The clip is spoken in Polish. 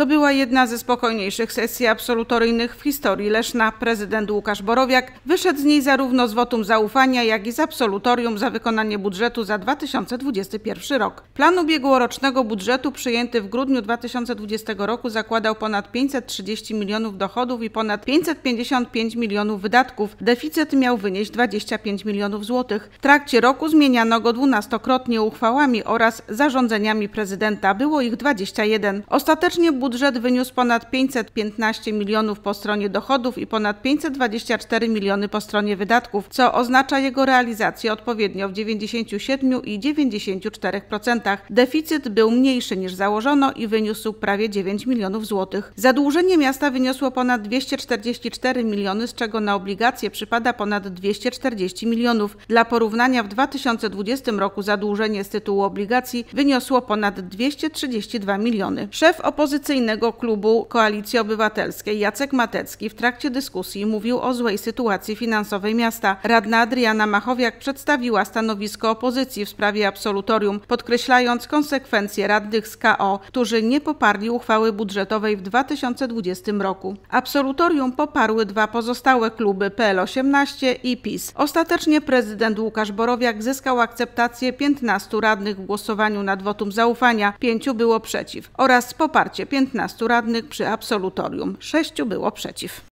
To była jedna ze spokojniejszych sesji absolutoryjnych w historii Leszna. Prezydent Łukasz Borowiak wyszedł z niej zarówno z wotum zaufania, jak i z absolutorium za wykonanie budżetu za 2021 rok. Plan ubiegłorocznego budżetu przyjęty w grudniu 2020 roku zakładał ponad 530 milionów dochodów i ponad 555 milionów wydatków. Deficyt miał wynieść 25 milionów złotych. W trakcie roku zmieniano go dwunastokrotnie uchwałami oraz zarządzeniami prezydenta. Było ich 21. Ostatecznie budżet wyniósł ponad 515 milionów po stronie dochodów i ponad 524 miliony po stronie wydatków, co oznacza jego realizację odpowiednio w 97 i 94%. Deficyt był mniejszy niż założono i wyniósł prawie 9 milionów złotych. Zadłużenie miasta wyniosło ponad 244 miliony, z czego na obligacje przypada ponad 240 milionów. Dla porównania w 2020 roku zadłużenie z tytułu obligacji wyniosło ponad 232 miliony. Szef klubu Koalicji Obywatelskiej Jacek Matecki w trakcie dyskusji mówił o złej sytuacji finansowej miasta. Radna Adriana Machowiak przedstawiła stanowisko opozycji w sprawie absolutorium, podkreślając konsekwencje radnych z KO, którzy nie poparli uchwały budżetowej w 2020 roku. Absolutorium poparły dwa pozostałe kluby PL18 i PiS. Ostatecznie prezydent Łukasz Borowiak zyskał akceptację 15 radnych w głosowaniu nad wotum zaufania, pięciu było przeciw oraz poparcie 15 radnych przy absolutorium, sześciu było przeciw.